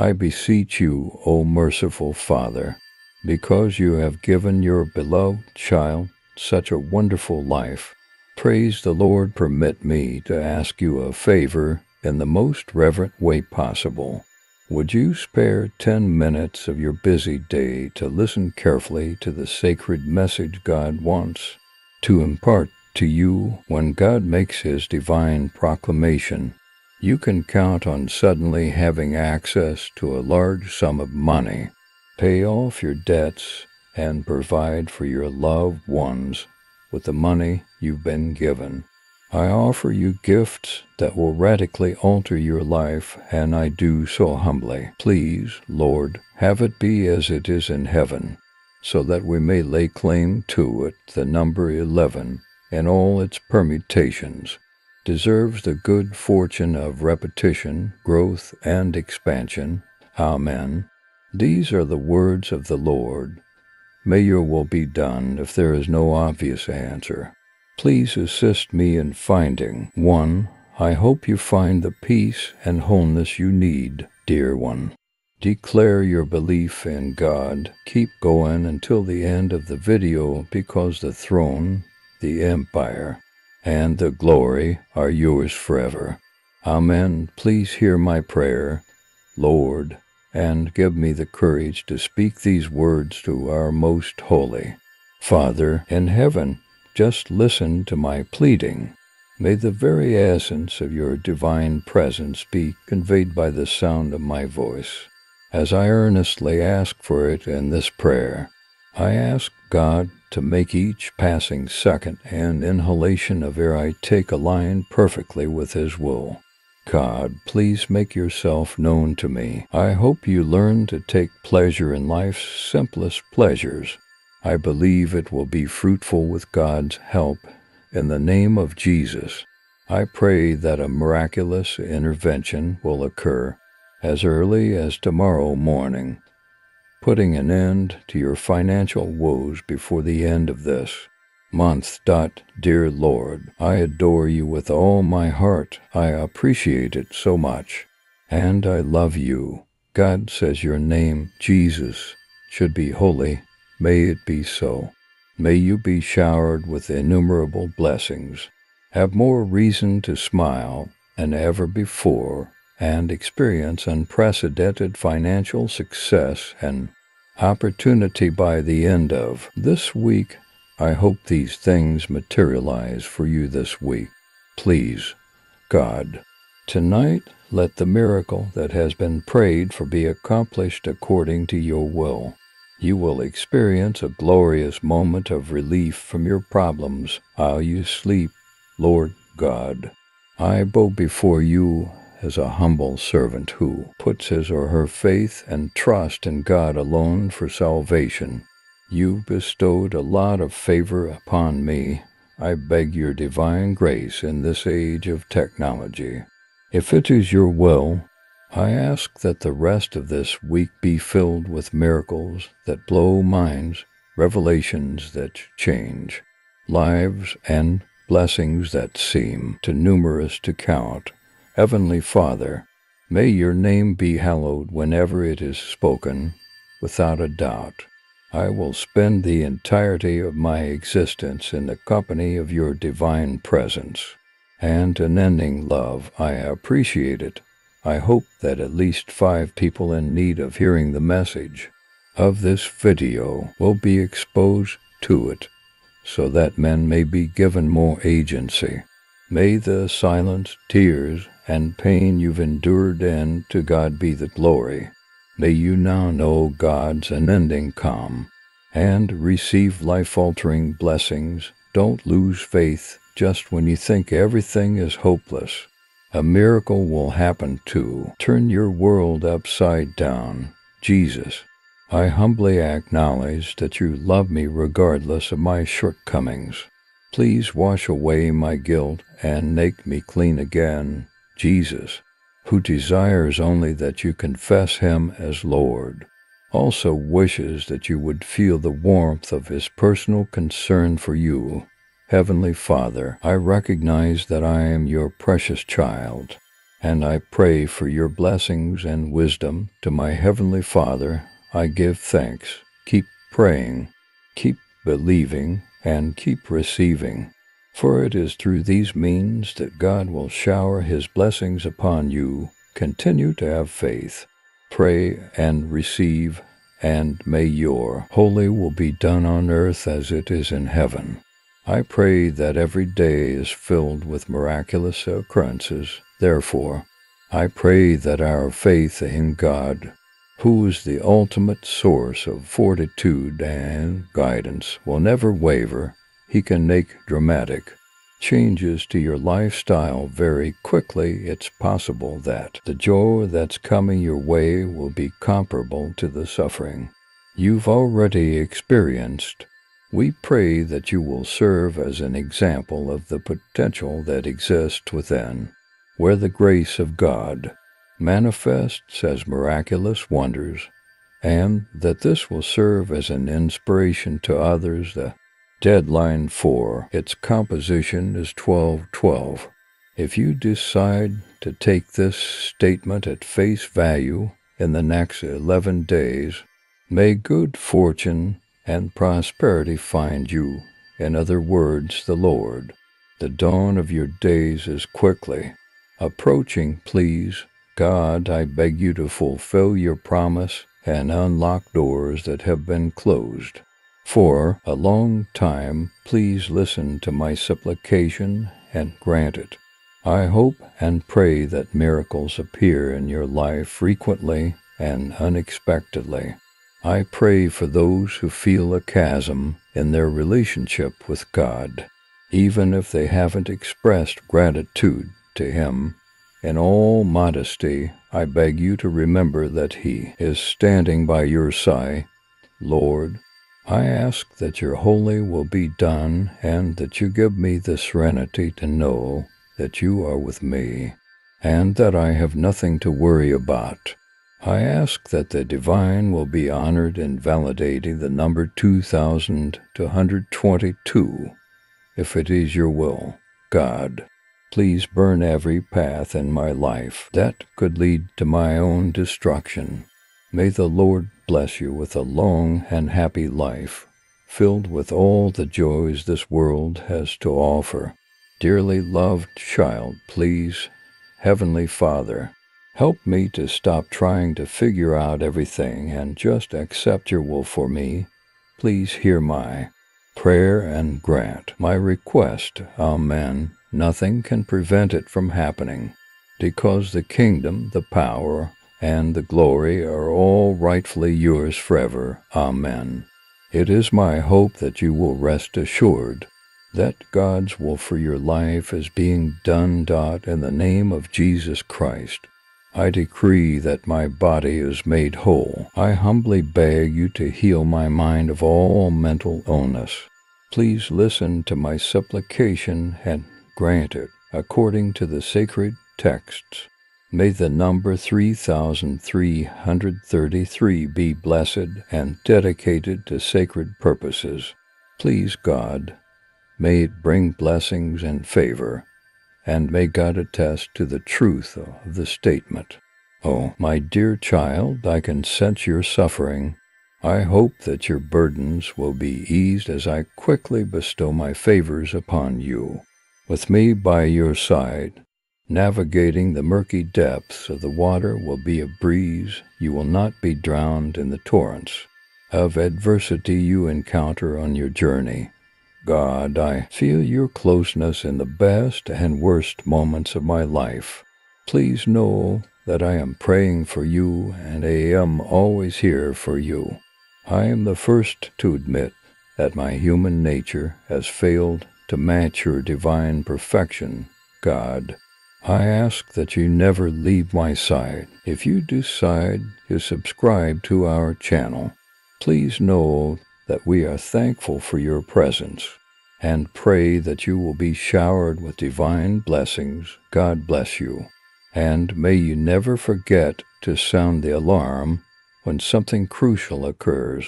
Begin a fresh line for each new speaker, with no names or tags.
I beseech you, O merciful Father, because you have given your beloved child such a wonderful life. Praise the Lord, permit me to ask you a favor in the most reverent way possible. Would you spare 10 minutes of your busy day to listen carefully to the sacred message God wants to impart to you when God makes his divine proclamation? You can count on suddenly having access to a large sum of money, pay off your debts, and provide for your loved ones with the money you've been given. I offer you gifts that will radically alter your life, and I do so humbly. Please, Lord, have it be as it is in heaven, so that we may lay claim to it. The number 11, and all its permutations, deserves the good fortune of repetition, growth, and expansion. Amen. These are the words of the Lord. May your will be done if there is no obvious answer. Please assist me in finding one. I hope you find the peace and wholeness you need, dear one. Declare your belief in God. Keep going until the end of the video because the throne, the empire, and the glory are yours forever. Amen. Please hear my prayer. Lord, and give me the courage to speak these words to our most holy. Father in heaven, just listen to my pleading. May the very essence of your divine presence be conveyed by the sound of my voice. As I earnestly ask for it in this prayer, I ask God to make each passing second and inhalation of air I take align perfectly with His will. God, please make yourself known to me. I hope you learn to take pleasure in life's simplest pleasures. I believe it will be fruitful with God's help. In the name of Jesus, I pray that a miraculous intervention will occur as early as tomorrow morning, putting an end to your financial woes before the end of this month. Dear Lord, I adore you with all my heart. I appreciate it so much. And I love you. God says your name, Jesus, should be holy. May it be so. May you be showered with innumerable blessings. Have more reason to smile than ever before and experience unprecedented financial success and opportunity by the end of this week I hope these things materialize for you this week. Please, God, tonight let the miracle that has been prayed for be accomplished according to your will. You will experience a glorious moment of relief from your problems while you sleep, Lord God. I bow before you as a humble servant who puts his or her faith and trust in God alone for salvation. You bestowed a lot of favor upon me. I beg your divine grace in this age of technology. If it is your will, I ask that the rest of this week be filled with miracles that blow minds, revelations that change, lives and blessings that seem too numerous to count. Heavenly Father, may your name be hallowed whenever it is spoken, without a doubt. I will spend the entirety of my existence in the company of your divine presence and unending love. I appreciate it. I hope that at least five people in need of hearing the message of this video will be exposed to it so that men may be given more agency. May the silent tears and pain you've endured end to God be the glory. May you now know God's unending calm and receive life altering blessings. Don't lose faith just when you think everything is hopeless. A miracle will happen too. Turn your world upside down. Jesus, I humbly acknowledge that you love me regardless of my shortcomings. Please wash away my guilt and make me clean again. Jesus, who desires only that you confess him as Lord, also wishes that you would feel the warmth of his personal concern for you. Heavenly Father, I recognize that I am your precious child. and I pray for your blessings and wisdom. To my Heavenly Father, I give thanks. Keep praying, keep believing, and keep receiving. For it is through these means that God will shower His blessings upon you. Continue to have faith. Pray and receive, and may your holy will be done on earth as it is in heaven. I pray that every day is filled with miraculous occurrences. Therefore, I pray that our faith in God, who is the ultimate source of fortitude and guidance, will never waver. He can make dramatic changes to your lifestyle very quickly. It's possible that the joy that's coming your way will be comparable to the suffering you've already experienced. We pray that you will serve as an example of the potential that exists within, where the grace of God manifests as miraculous wonders, and that this will serve as an inspiration to others. The deadline 4. its composition is 1212. If you decide to take this statement at face value in the next 11 days, may good fortune and prosperity find you. In other words, the Lord. The dawn of your days is quickly approaching. Please, God, I beg you to fulfill your promise and unlock doors that have been closed. For a long time, please listen to my supplication and grant it. I hope and pray that miracles appear in your life frequently and unexpectedly. I pray for those who feel a chasm in their relationship with God, even if they haven't expressed gratitude to Him. In all modesty, I beg you to remember that He is standing by your side. Lord, I ask that your holy will be done and that you give me the serenity to know that you are with me and that I have nothing to worry about. I ask that the divine will be honored in validating the number 2222, if it is your will. God, please burn every path in my life that could lead to my own destruction. May the Lord bless you with a long and happy life, filled with all the joys this world has to offer. Dearly loved child, please, Heavenly Father, Help me to stop trying to figure out everything and just accept your will for me. Please hear my prayer and grant my request. Amen. Nothing can prevent it from happening, because the kingdom, the power, and the glory are all rightfully yours forever. Amen. It is my hope that you will rest assured that God's will for your life is being done. Dot in the name of Jesus Christ. I decree that my body is made whole. I humbly beg you to heal my mind of all mental illness. Please listen to my supplication and grant it according to the sacred texts. May the number 3333 be blessed and dedicated to sacred purposes. Please, God, may it bring blessings and favor and may God attest to the truth of the statement. Oh, my dear child, I can sense your suffering. I hope that your burdens will be eased as I quickly bestow my favors upon you. With me by your side, navigating the murky depths of the water will be a breeze. You will not be drowned in the torrents of adversity you encounter on your journey. God, I feel your closeness in the best and worst moments of my life. Please know that I am praying for you and I am always here for you. I am the first to admit that my human nature has failed to match your divine perfection, God. I ask that you never leave my side. If you decide to subscribe to our channel, please know that we are thankful for your presence and pray that you will be showered with divine blessings. God bless you. And may you never forget to sound the alarm when something crucial occurs.